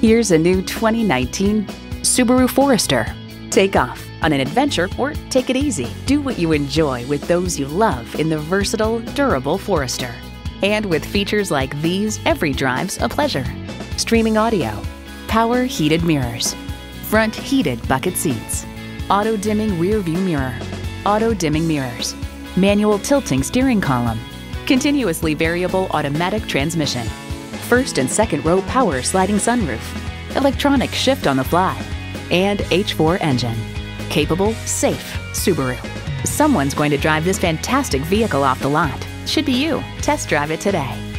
Here's a new 2019 Subaru Forester. Take off on an adventure or take it easy. Do what you enjoy with those you love in the versatile, durable Forester. And with features like these, every drive's a pleasure. Streaming audio, power heated mirrors, front heated bucket seats, auto dimming rear view mirror, auto dimming mirrors, manual tilting steering column, continuously variable automatic transmission, first and second row power sliding sunroof, electronic shift on the fly, and H4 engine. Capable, safe Subaru. Someone's going to drive this fantastic vehicle off the lot. Should be you. Test drive it today.